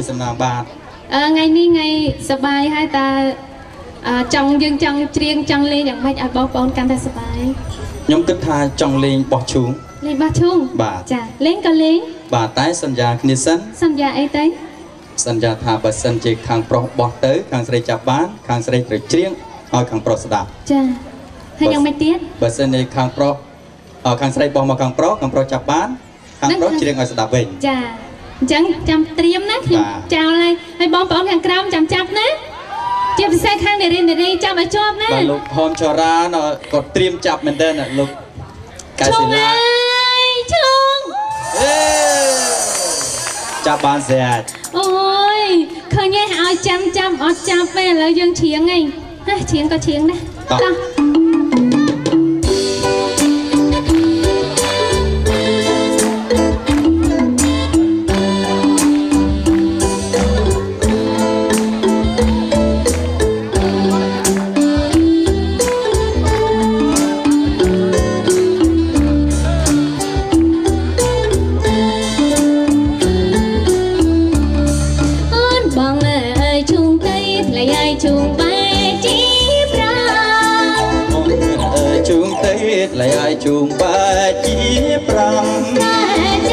ជាសំណាងបាទអឺថ្ងៃនេះថ្ងៃសប្បាយហើយតើអឺចង់យើងចង់ច្រៀងចង់លេងយ៉ាងម៉េចឲ្យបងប្អូនកាន់តែសប្បាយខ្ញុំគិតថាចង់លេងបោះឈូងលេងបោះឈូងបាទចាលេងក៏លេងបាទតែសន្យាគ្នាសិនសន្យាអីទៅសន្យាថាបើសិនជាខាងប្រុសបោះទៅខាងស្រីចាប់បានខាងស្រីត្រូវច្រៀងឲ្យខាងប្រុសស្ដាប់ចាហើយយ៉ាងម៉េចទៀតបើសិនជាខាងប្រុសអឺខាងស្រីបោះមកខាងប្រុសខាងប្រុសចាប់បានខាងប្រុសច្រៀងឲ្យស្ដាប់វិញចា អញ្ចឹងចាំត្រៀមណាខ្ញុំបាទចោលហើយហើយបងប្អូនខាងក្រោមចាំចាប់ណាជាពិសេសខាងនារីនារីចាំឲ្យជាប់ណាបាទលោកហនចរាណក៏ត្រៀមចាប់មែនតើលោកកែឈូសិងលាអើយឈូងអេចាប់បានស្អាតអូយឃើញឯងឲ្យចាំចាំអត់ចាប់ទេឥឡូវយើងច្រៀងឯងណាច្រៀងក៏ច្រៀងដែរតោះ ជុងបែជីប្រាំអូនអើយជូងទៅឡៃឲ្យជូងបាទជាប្រាំ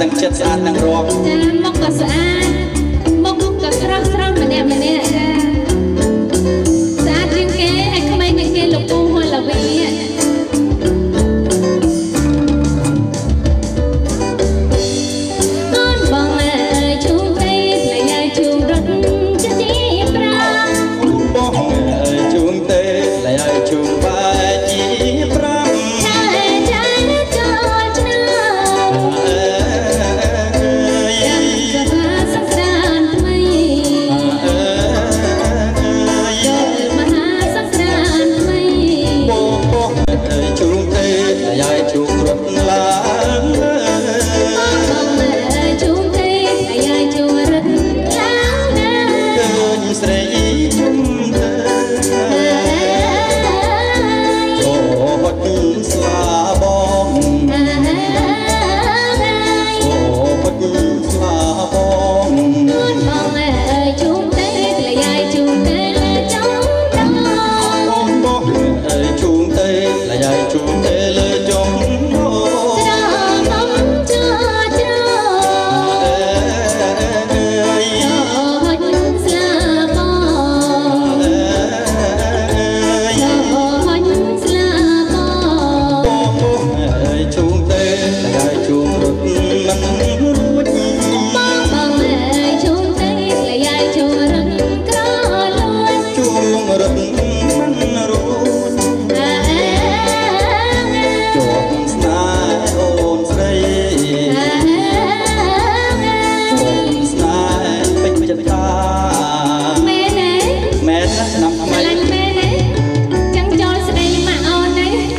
មីវាស្អាតទាំងចិត្តស្អាត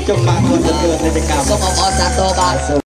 ចុះបាទគាត់ទទួលសេចក្ដីកម្មសូមអបអរសាទរបាទ